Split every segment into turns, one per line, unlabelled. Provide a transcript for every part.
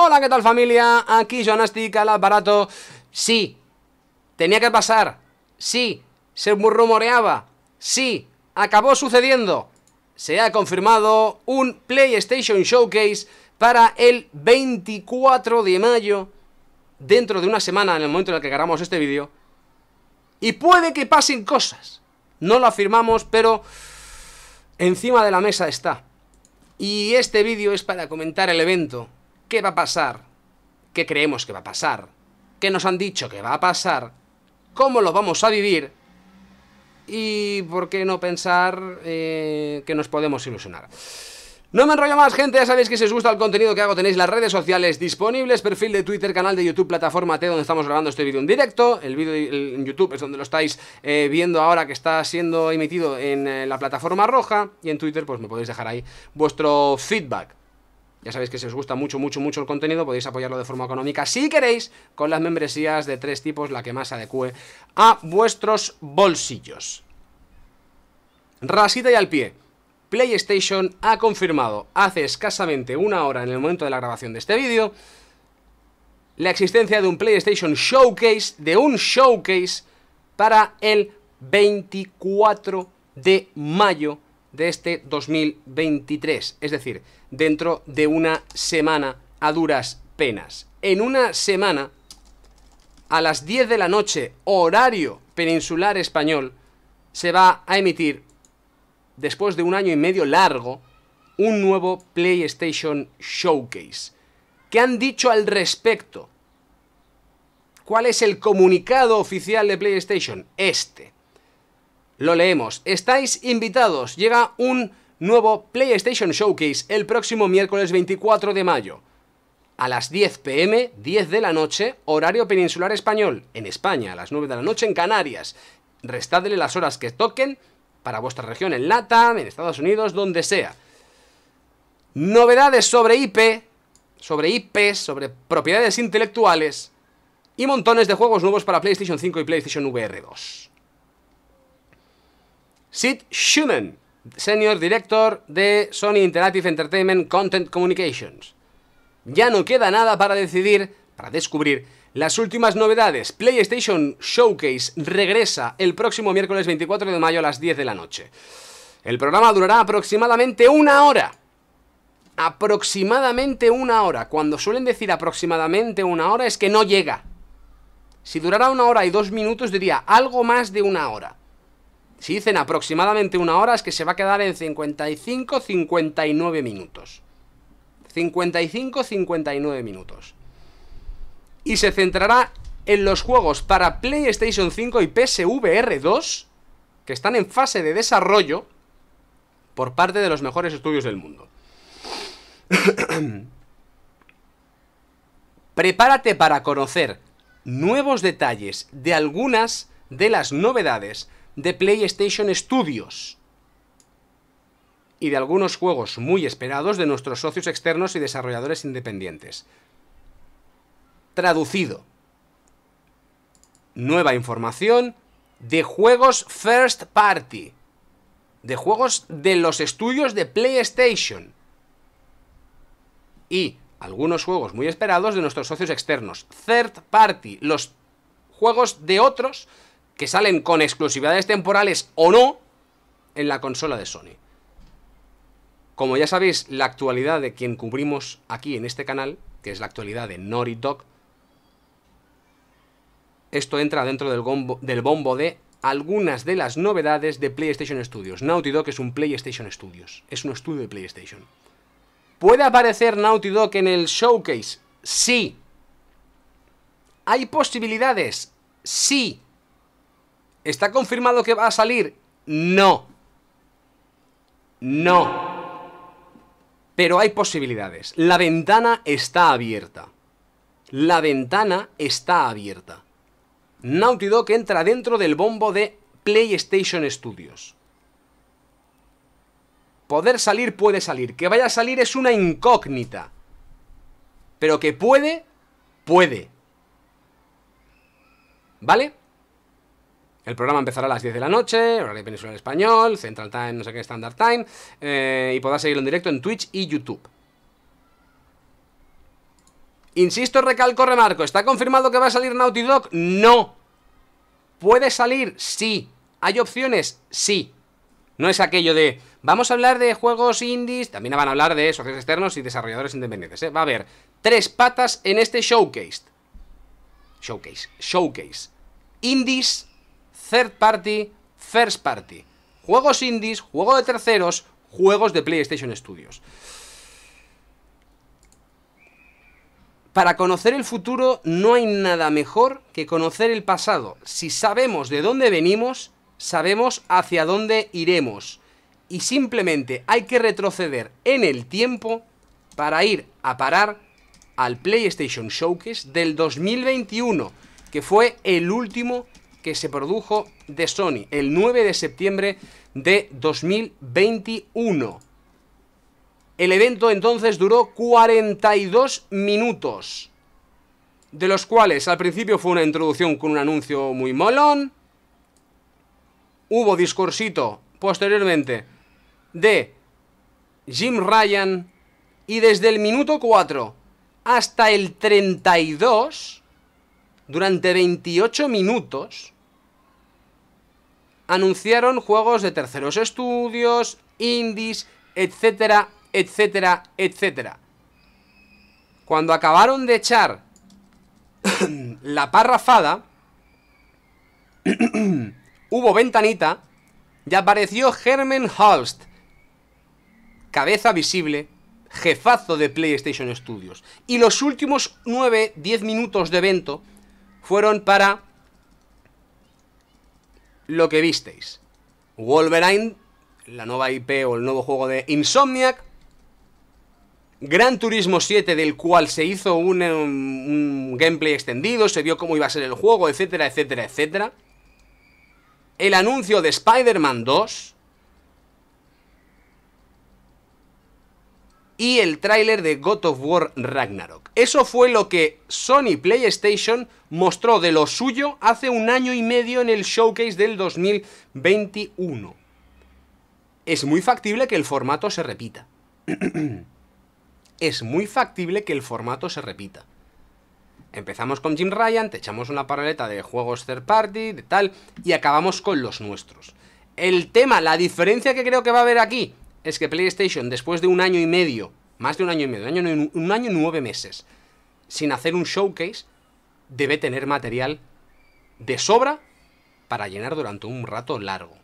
Hola, ¿qué tal familia? Aquí Joanastic al aparato. Sí, tenía que pasar. Sí, se rumoreaba. Sí, acabó sucediendo. Se ha confirmado un PlayStation Showcase para el 24 de mayo, dentro de una semana, en el momento en el que grabamos este vídeo. Y puede que pasen cosas. No lo afirmamos, pero encima de la mesa está. Y este vídeo es para comentar el evento, qué va a pasar, qué creemos que va a pasar, qué nos han dicho que va a pasar, cómo lo vamos a vivir y por qué no pensar eh, que nos podemos ilusionar. No me enrollo más, gente, ya sabéis que si os gusta el contenido que hago tenéis las redes sociales disponibles, perfil de Twitter, canal de YouTube, plataforma T, donde estamos grabando este vídeo en directo, el vídeo en YouTube es donde lo estáis eh, viendo ahora que está siendo emitido en eh, la plataforma roja, y en Twitter pues me podéis dejar ahí vuestro feedback. Ya sabéis que si os gusta mucho, mucho, mucho el contenido, podéis apoyarlo de forma económica, si queréis, con las membresías de tres tipos, la que más adecue a vuestros bolsillos. Rasita y al pie. PlayStation ha confirmado hace escasamente una hora en el momento de la grabación de este vídeo la existencia de un PlayStation Showcase, de un showcase para el 24 de mayo de este 2023. Es decir, dentro de una semana a duras penas. En una semana, a las 10 de la noche, horario peninsular español, se va a emitir, después de un año y medio largo, un nuevo PlayStation Showcase. ¿Qué han dicho al respecto? ¿Cuál es el comunicado oficial de PlayStation? Este. Lo leemos. Estáis invitados. Llega un nuevo PlayStation Showcase el próximo miércoles 24 de mayo. A las 10 pm, 10 de la noche, horario peninsular español. En España, a las 9 de la noche en Canarias. Restadle las horas que toquen para vuestra región en LATAM, en Estados Unidos, donde sea. Novedades sobre IP, sobre IPs, sobre propiedades intelectuales y montones de juegos nuevos para PlayStation 5 y PlayStation VR 2. Sid Schumann, Senior Director de Sony Interactive Entertainment Content Communications. Ya no queda nada para decidir, para descubrir las últimas novedades. PlayStation Showcase regresa el próximo miércoles 24 de mayo a las 10 de la noche. El programa durará aproximadamente una hora. Aproximadamente una hora. Cuando suelen decir aproximadamente una hora es que no llega. Si durará una hora y dos minutos diría algo más de una hora. Si dicen aproximadamente una hora es que se va a quedar en 55-59 minutos. 55-59 minutos. Y se centrará en los juegos para PlayStation 5 y PSVR 2 que están en fase de desarrollo por parte de los mejores estudios del mundo. Prepárate para conocer nuevos detalles de algunas de las novedades de PlayStation Studios y de algunos juegos muy esperados de nuestros socios externos y desarrolladores independientes. Traducido. Nueva información de juegos first party. De juegos de los estudios de PlayStation. Y algunos juegos muy esperados de nuestros socios externos. Third party. Los juegos de otros que salen con exclusividades temporales o no en la consola de Sony. Como ya sabéis, la actualidad de quien cubrimos aquí en este canal, que es la actualidad de Naughty Dog, esto entra dentro del, bombo de algunas de las novedades de PlayStation Studios. Naughty Dog es un PlayStation Studios, es un estudio de PlayStation. ¿Puede aparecer Naughty Dog en el showcase? Sí. ¿Hay posibilidades? Sí. ¿Está confirmado que va a salir? No. No. Pero hay posibilidades. La ventana está abierta. La ventana está abierta. Naughty Dog entra dentro del bombo de PlayStation Studios. Poder salir puede salir. Que vaya a salir es una incógnita. Pero que puede, puede. ¿Vale? El programa empezará a las 10 de la noche, horario peninsular español, Central Time, no sé qué, Standard Time, eh, y podrás seguirlo en directo en Twitch y YouTube. Insisto, recalco, remarco, ¿está confirmado que va a salir Naughty Dog? No. ¿Puede salir? Sí. ¿Hay opciones? Sí. No es aquello de, vamos a hablar de juegos indies, también van a hablar de socios externos y desarrolladores independientes. ¿eh? Va a haber tres patas en este showcase. Showcase, showcase. Indies, third party, first party. Juegos indies, juego de terceros, juegos de PlayStation Studios. Para conocer el futuro no hay nada mejor que conocer el pasado. Si sabemos de dónde venimos, sabemos hacia dónde iremos. Y simplemente hay que retroceder en el tiempo para ir a parar al PlayStation Showcase del 2021, que fue el último que se produjo de Sony, el 9 de septiembre de 2021. El evento entonces duró 42 minutos, de los cuales al principio fue una introducción con un anuncio muy molón, hubo discursito posteriormente de Jim Ryan y desde el minuto 4 hasta el 32, durante 28 minutos, anunciaron juegos de terceros estudios, indies, etcétera, etcétera, etcétera. Cuando acabaron de echar la parrafada, hubo ventanita y apareció Herman Holst, cabeza visible, jefazo de PlayStation Studios. Y los últimos 9-10 minutos de evento fueron para lo que visteis. Wolverine, la nueva IP o el nuevo juego de Insomniac. Gran Turismo 7, del cual se hizo un, gameplay extendido, se vio cómo iba a ser el juego, etcétera, etcétera, etcétera el anuncio de Spider-Man 2 y el tráiler de God of War Ragnarok. Eso fue lo que Sony PlayStation mostró de lo suyo hace un año y medio en el showcase del 2021. Es muy factible que el formato se repita. es muy factible que el formato se repita. Empezamos con Jim Ryan, te echamos una paraleta de juegos third party, de tal, y acabamos con los nuestros. El tema, la diferencia que creo que va a haber aquí, es que PlayStation, después de un año y medio, más de un año y medio, un año, un año y nueve meses, sin hacer un showcase, debe tener material de sobra para llenar durante un rato largo.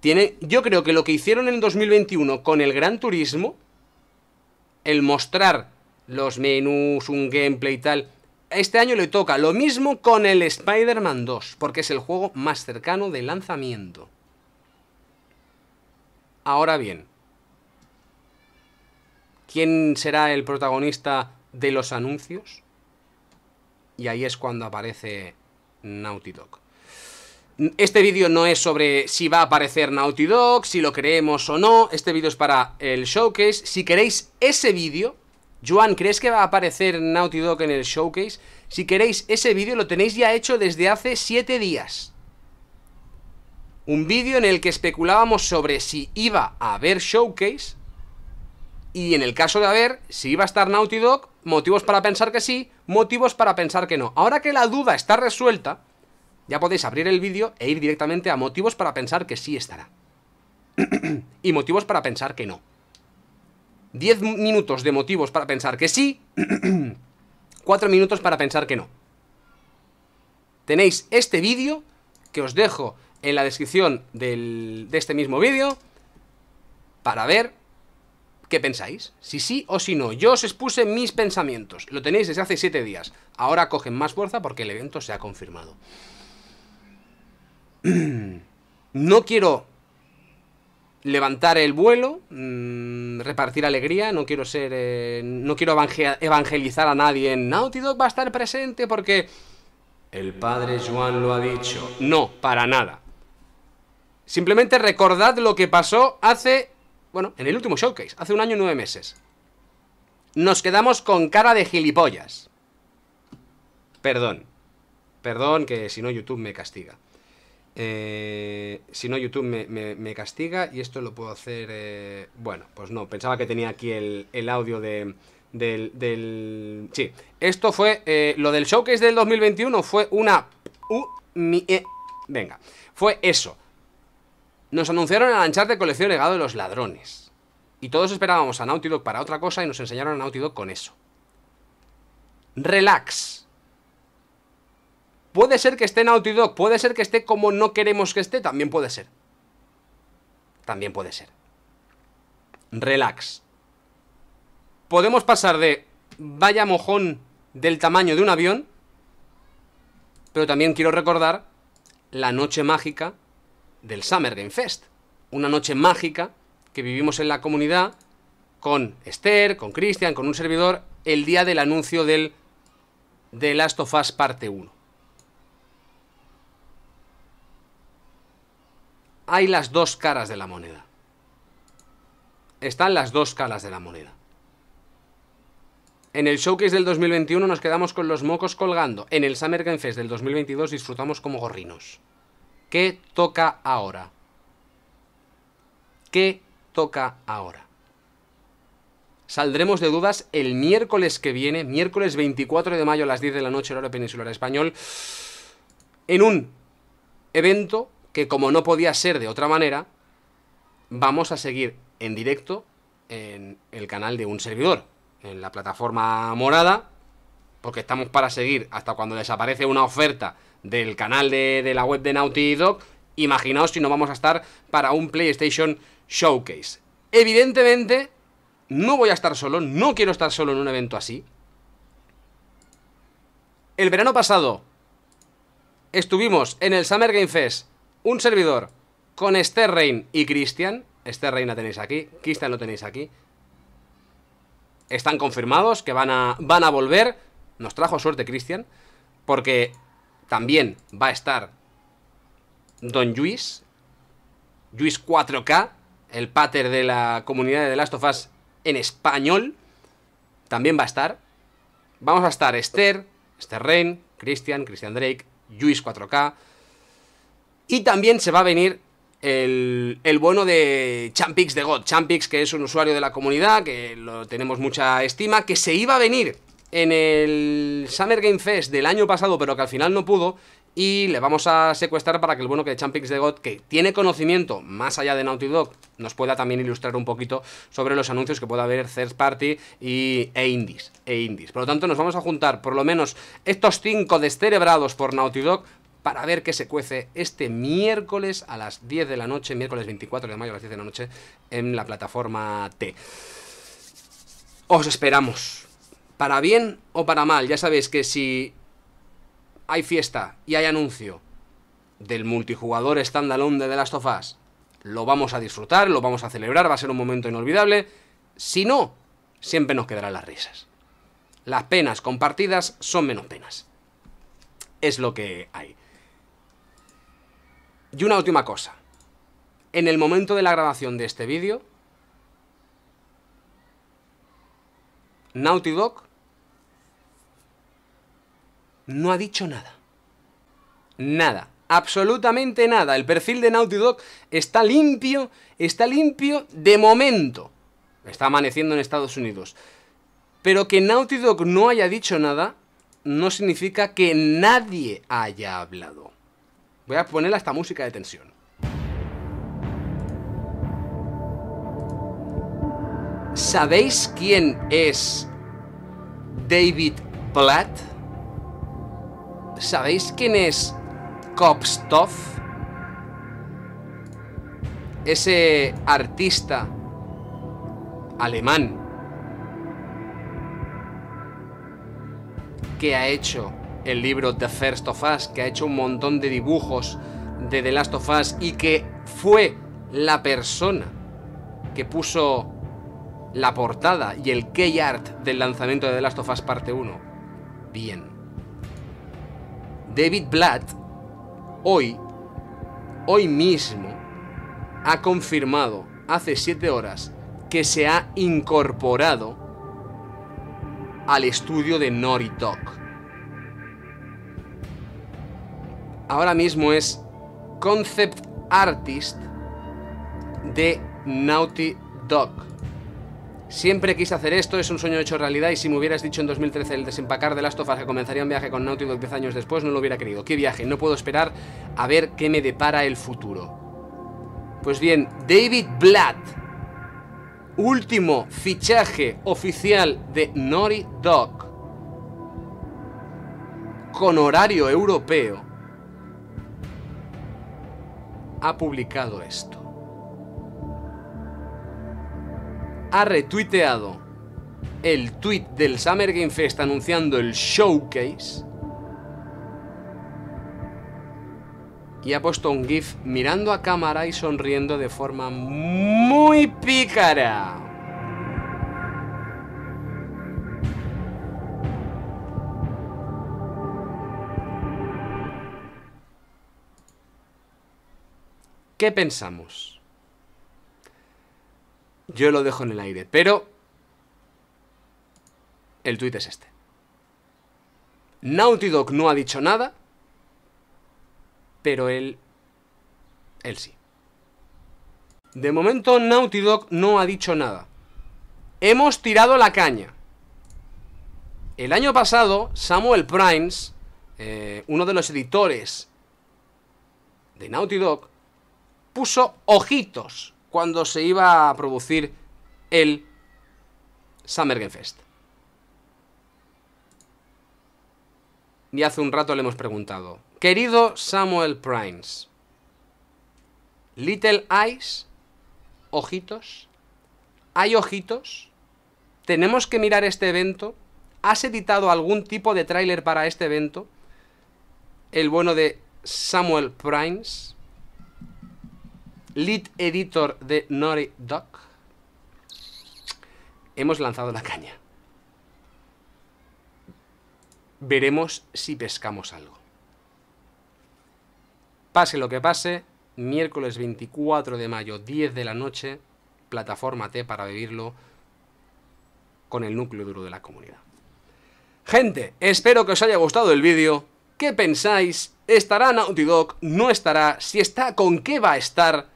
Tiene, yo creo que lo que hicieron en 2021 con el Gran Turismo, el mostrar los menús, un gameplay y tal. Este año le toca lo mismo con el Spider-Man 2, porque es el juego más cercano de lanzamiento. Ahora bien, ¿quién será el protagonista de los anuncios? Y ahí es cuando aparece Naughty Dog. Este vídeo no es sobre si va a aparecer Naughty Dog, si lo creemos o no. Este vídeo es para el showcase. Si queréis ese vídeo, Joan, ¿crees que va a aparecer Naughty Dog en el showcase? Si queréis, ese vídeo lo tenéis ya hecho desde hace 7 días. Un vídeo en el que especulábamos sobre si iba a haber showcase y en el caso de haber, si iba a estar Naughty Dog, motivos para pensar que sí, motivos para pensar que no. Ahora que la duda está resuelta, ya podéis abrir el vídeo e ir directamente a motivos para pensar que sí estará. y motivos para pensar que no. 10 minutos de motivos para pensar que sí, 4 minutos para pensar que no. Tenéis este vídeo que os dejo en la descripción de este mismo vídeo para ver qué pensáis, si sí o si no. Yo os expuse mis pensamientos, lo tenéis desde hace 7 días. Ahora cogen más fuerza porque el evento se ha confirmado. No quiero levantar el vuelo, mm, repartir alegría, no quiero ser, eh, no quiero evangelizar a nadie en Naughty Dog va a estar presente porque el padre Juan lo ha dicho. No, para nada. Simplemente recordad lo que pasó hace, bueno, en el último showcase, hace un año y nueve meses. Nos quedamos con cara de gilipollas. Perdón. Perdón que si no YouTube me castiga. Eh, si no, YouTube me, castiga y esto lo puedo hacer... Eh, bueno, pues no, pensaba que tenía aquí el, audio de, del, del... Sí, esto fue... Eh, lo del showcase del 2021 fue una... Venga, fue eso. Nos anunciaron el Uncharted colección legado de los ladrones. Y todos esperábamos a Naughty Dog para otra cosa y nos enseñaron a Naughty Dog con eso. Relax. Puede ser que esté Naughty Dog, puede ser que esté como no queremos que esté, también puede ser. También puede ser. Relax. Podemos pasar de vaya mojón del tamaño de un avión, pero también quiero recordar la noche mágica del Summer Game Fest. Una noche mágica que vivimos en la comunidad con Esther, con Cristian, con un servidor, el día del anuncio del The Last of Us parte 1. Hay las dos caras de la moneda. Están las dos caras de la moneda. En el showcase del 2021 nos quedamos con los mocos colgando. En el Summer Game Fest del 2022 disfrutamos como gorrinos. ¿Qué toca ahora? ¿Qué toca ahora? Saldremos de dudas el miércoles que viene, miércoles 24 de mayo a las 10 de la noche, hora peninsular español, en un evento que como no podía ser de otra manera, vamos a seguir en directo en el canal de un servidor, en la plataforma morada, porque estamos para seguir hasta cuando desaparece una oferta del canal de, la web de Naughty Dog. Imaginaos si no vamos a estar para un PlayStation Showcase. Evidentemente, no voy a estar solo, no quiero estar solo en un evento así. El verano pasado estuvimos en el Summer Game Fest, un servidor, con Esther Rain y Christian. Esther Rain la tenéis aquí, Christian lo tenéis aquí. Están confirmados que van a volver. Nos trajo suerte Christian, porque también va a estar Don Luis, Luis 4K, el pater de la comunidad de The Last of Us en español. También va a estar. Vamos a estar Esther, Esther Rain, Christian, Christian Drake, Luis 4K. Y también se va a venir el, el, bueno de Champix de God. Champix, que es un usuario de la comunidad, que lo tenemos mucha estima, que se iba a venir en el Summer Game Fest del año pasado, pero que al final no pudo. Y le vamos a secuestrar para que el bueno que de Champix de God, que tiene conocimiento más allá de Naughty Dog, nos pueda también ilustrar un poquito sobre los anuncios que pueda haber third party y, e indies. E indies. Por lo tanto, nos vamos a juntar por lo menos estos cinco descerebrados por Naughty Dog para ver qué se cuece este miércoles a las 10 de la noche, miércoles 24 de mayo a las 10 de la noche, en la plataforma T. Os esperamos. Para bien o para mal, ya sabéis que si hay fiesta y hay anuncio del multijugador standalone de The Last of Us, lo vamos a disfrutar, lo vamos a celebrar, va a ser un momento inolvidable. Si no, siempre nos quedarán las risas. Las penas compartidas son menos penas. Es lo que hay. Y una última cosa. En el momento de la grabación de este vídeo, Naughty Dog no ha dicho nada. Nada. Absolutamente nada. El perfil de Naughty Dog está limpio, está limpio de momento. Está amaneciendo en Estados Unidos. Pero que Naughty Dog no haya dicho nada no significa que nadie haya hablado. Voy a ponerle esta música de tensión. ¿Sabéis quién es David Platt? ¿Sabéis quién es Kopstov? Ese artista alemán que ha hecho el libro The First of Us, que ha hecho un montón de dibujos de The Last of Us y que fue la persona que puso la portada y el key art del lanzamiento de The Last of Us parte 1. Bien. David Blatt, hoy, hoy mismo, ha confirmado hace 7 horas que se ha incorporado al estudio de Naughty Dog. Ahora mismo es concept artist de Naughty Dog. Siempre quise hacer esto, es un sueño hecho realidad y si me hubieras dicho en 2013 el desempacar de Last of Us que comenzaría un viaje con Dog 10 años después, no lo hubiera querido. ¿Qué viaje? No puedo esperar a ver qué me depara el futuro. Pues bien, David Blatt, último fichaje oficial de Naughty Dog, con horario europeo, ha publicado esto. Ha retuiteado el tweet del Summer Game Fest anunciando el showcase y ha puesto un GIF mirando a cámara y sonriendo de forma muy pícara. ¿Qué pensamos? Yo lo dejo en el aire, pero el tuit es este. Naughty Dog no ha dicho nada, pero él... él sí. De momento Naughty Dog no ha dicho nada. Hemos tirado la caña. El año pasado, Samuel Primes, eh, uno de los editores de Naughty Dog, puso ojitos cuando se iba a producir el Summer Game Fest. Y hace un rato le hemos preguntado, querido Samuel Primes, Little Eyes, ojitos, ¿hay ojitos? ¿Tenemos que mirar este evento? ¿Has editado algún tipo de tráiler para este evento? El bueno de Samuel Primes lead editor de Naughty Dog, hemos lanzado la caña. Veremos si pescamos algo. Pase lo que pase, miércoles 24 de mayo, 10 de la noche, plataforma T para vivirlo con el núcleo duro de la comunidad. Gente, espero que os haya gustado el vídeo. ¿Qué pensáis? ¿Estará Naughty Dog? ¿No estará? Si está, ¿con qué va a estar?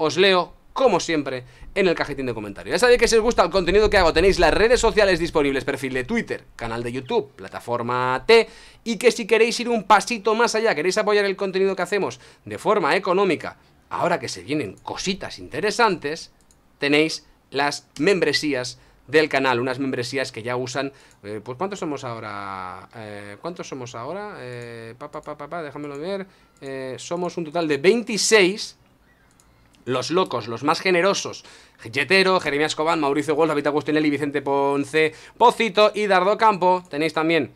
Os leo, como siempre, en el cajetín de comentarios. Ya sabéis que si os gusta el contenido que hago, tenéis las redes sociales disponibles, perfil de Twitter, canal de YouTube, plataforma T, y que si queréis ir un pasito más allá, queréis apoyar el contenido que hacemos de forma económica, ahora que se vienen cositas interesantes, tenéis las membresías del canal, unas membresías que ya usan, eh, pues ¿cuántos somos ahora? Eh, ¿Cuántos somos ahora? Eh, pa, pa, pa, pa, déjamelo ver, eh, somos un total de 26 los locos, los más generosos. Yetero, Jeremías Escobar, Mauricio Wolf, David Agustinelli, Vicente Ponce, Pocito y Dardo Campo. Tenéis también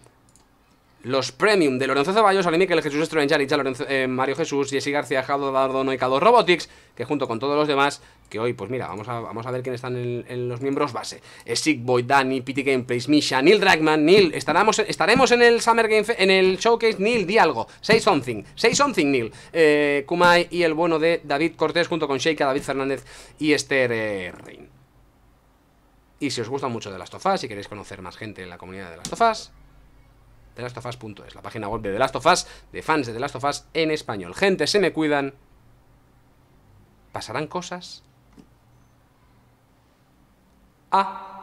los premium de Lorenzo Ceballos, Ali Miquel, Jesús Estroenchar, Lorenzo, eh, Mario Jesús, Jesse García, Jado Dardo y Cado Robotics, que junto con todos los demás, que hoy, pues mira, vamos a, vamos a ver quiénes están en, los miembros base. Sigboy, Dani, Pity Gameplays, Misha, Neil Dragman, Neil, estaremos, estaremos en el Summer Game en el Showcase, Neil, di algo, say something, say something, Neil. Eh, Kumai y el bueno de David Cortés junto con Sheikha, David Fernández y Esther eh, Rein. Y si os gusta mucho de las tofas y queréis conocer más gente en la comunidad de las tofas, TheLastofUs.es, la página web de The Last of Us, de fans de The Last of Us en español. Gente, se me cuidan. ¿Pasarán cosas? Ah.